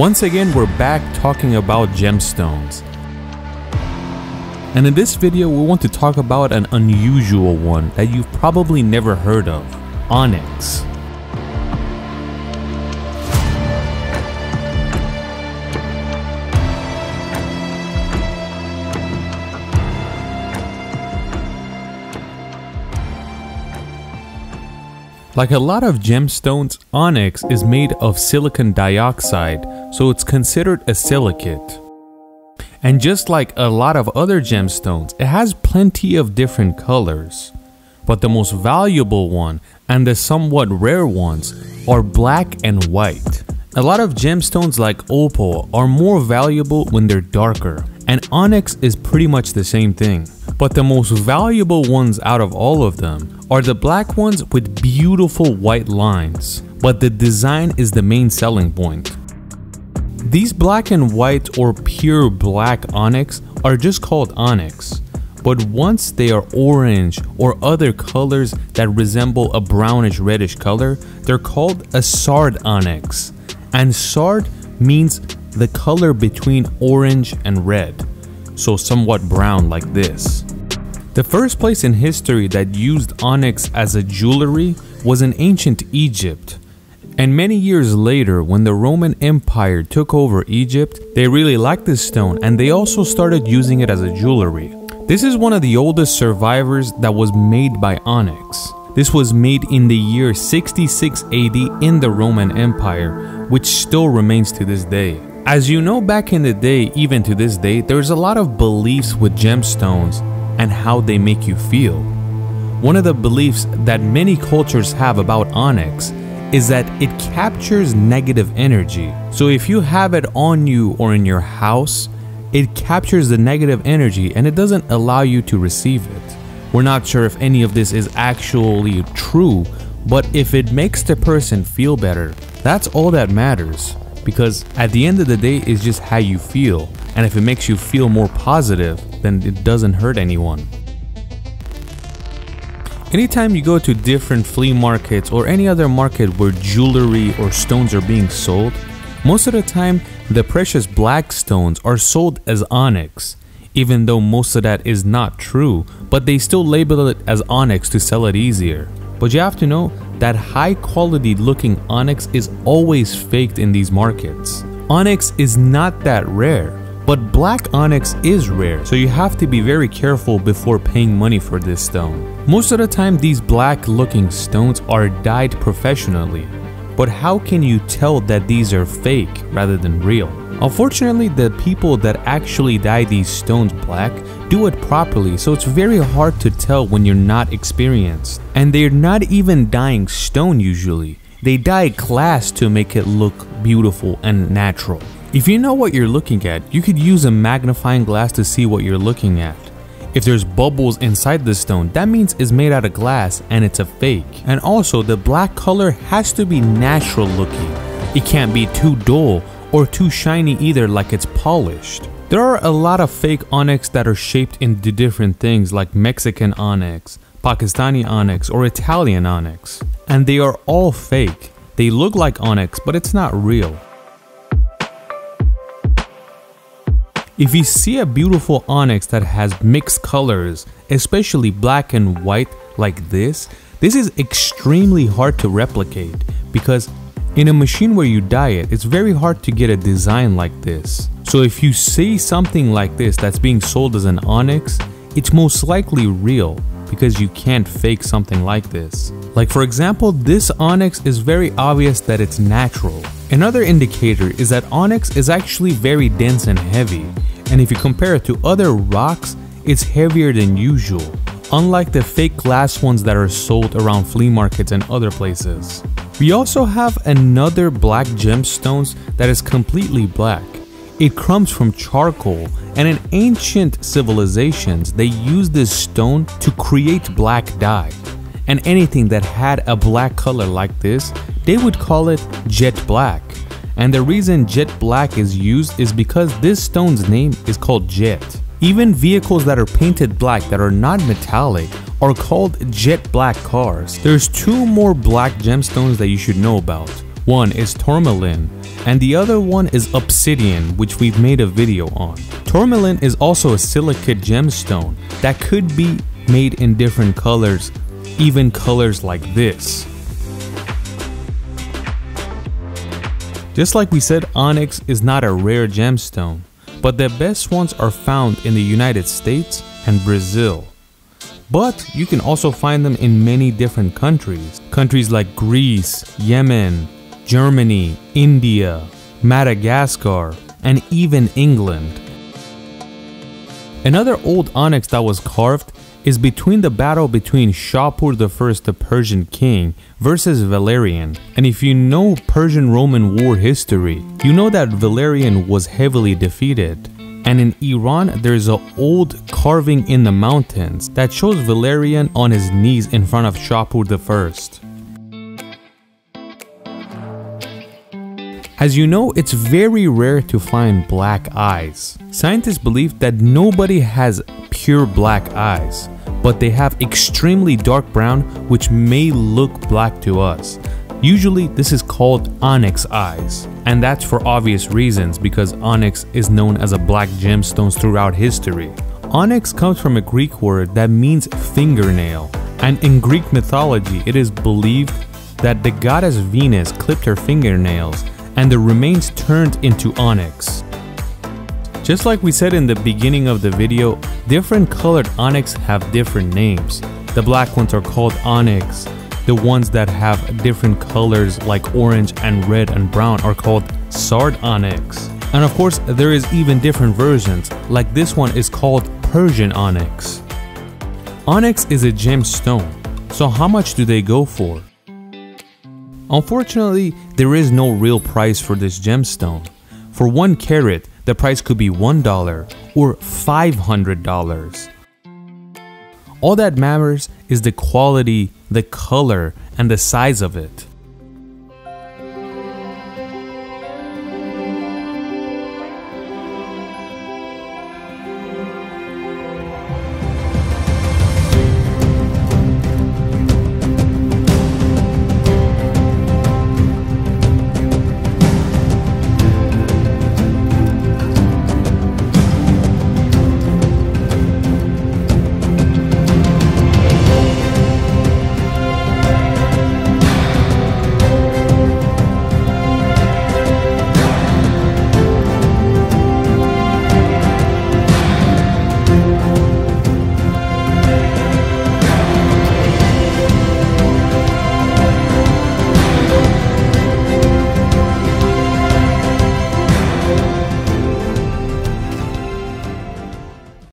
Once again, we're back talking about gemstones. And in this video, we want to talk about an unusual one that you've probably never heard of, onyx. Like a lot of gemstones, onyx is made of silicon dioxide, so it's considered a silicate. And just like a lot of other gemstones, it has plenty of different colors. But the most valuable one and the somewhat rare ones are black and white. A lot of gemstones like opal are more valuable when they're darker, and onyx is pretty much the same thing. But the most valuable ones out of all of them are the black ones with beautiful white lines, but the design is the main selling point. These black and white or pure black onyx are just called onyx, but once they are orange or other colors that resemble a brownish reddish color, they're called a sard onyx. and sard means the color between orange and red, so somewhat brown like this. The first place in history that used onyx as a jewelry was in ancient Egypt. And many years later, when the Roman Empire took over Egypt, they really liked this stone and they also started using it as a jewelry. This is one of the oldest survivors that was made by onyx. This was made in the year 66 AD in the Roman Empire, which still remains to this day. As you know, back in the day, even to this day, there's a lot of beliefs with gemstones and how they make you feel. One of the beliefs that many cultures have about onyx is that it captures negative energy. So if you have it on you or in your house, it captures the negative energy and it doesn't allow you to receive it. We're not sure if any of this is actually true, but if it makes the person feel better, that's all that matters. Because at the end of the day, it's just how you feel. And if it makes you feel more positive, then it doesn't hurt anyone. Anytime you go to different flea markets or any other market where jewelry or stones are being sold, most of the time the precious black stones are sold as onyx even though most of that is not true, but they still label it as onyx to sell it easier. But you have to know that high quality looking onyx is always faked in these markets. Onyx is not that rare, but black onyx is rare, so you have to be very careful before paying money for this stone. Most of the time these black looking stones are dyed professionally, but how can you tell that these are fake rather than real? Unfortunately, the people that actually dye these stones black do it properly, so it's very hard to tell when you're not experienced. And they're not even dyeing stone usually. They dye glass to make it look beautiful and natural. If you know what you're looking at, you could use a magnifying glass to see what you're looking at. If there's bubbles inside the stone, that means it's made out of glass and it's a fake. And also, the black color has to be natural looking. It can't be too dull or too shiny either like it's polished. There are a lot of fake onyx that are shaped into different things like Mexican onyx, Pakistani onyx, or Italian onyx. And they are all fake. They look like onyx, but it's not real. If you see a beautiful onyx that has mixed colors, especially black and white like this, this is extremely hard to replicate because in a machine where you dye it, it's very hard to get a design like this. So if you see something like this that's being sold as an onyx, it's most likely real because you can't fake something like this. Like for example, this onyx is very obvious that it's natural. Another indicator is that onyx is actually very dense and heavy, and if you compare it to other rocks, it's heavier than usual, unlike the fake glass ones that are sold around flea markets and other places. We also have another black gemstones that is completely black. It comes from charcoal and in ancient civilizations they used this stone to create black dye. And anything that had a black color like this, they would call it jet black. And the reason jet black is used is because this stone's name is called jet. Even vehicles that are painted black that are not metallic are called jet black cars. There's two more black gemstones that you should know about. One is tourmaline, and the other one is obsidian, which we've made a video on. Tourmaline is also a silicate gemstone that could be made in different colors, even colors like this. Just like we said, onyx is not a rare gemstone, but the best ones are found in the United States and Brazil. But you can also find them in many different countries. Countries like Greece, Yemen, Germany, India, Madagascar, and even England. Another old onyx that was carved is between the battle between Shapur I, the Persian king, versus Valerian. And if you know Persian Roman war history, you know that Valerian was heavily defeated. And in Iran, there's an old carving in the mountains that shows Valerian on his knees in front of Shapur I. As you know, it's very rare to find black eyes. Scientists believe that nobody has pure black eyes, but they have extremely dark brown which may look black to us. Usually this is called onyx eyes, and that's for obvious reasons because onyx is known as a black gemstones throughout history. Onyx comes from a Greek word that means fingernail, and in Greek mythology it is believed that the goddess Venus clipped her fingernails and the remains turned into onyx. Just like we said in the beginning of the video, different colored onyx have different names. The black ones are called onyx, the ones that have different colors like orange and red and brown are called sardonyx. And of course, there is even different versions, like this one is called Persian onyx. Onyx is a gemstone, so how much do they go for? Unfortunately, there is no real price for this gemstone. For one carat, the price could be $1 or $500. All that matters is the quality, the color, and the size of it.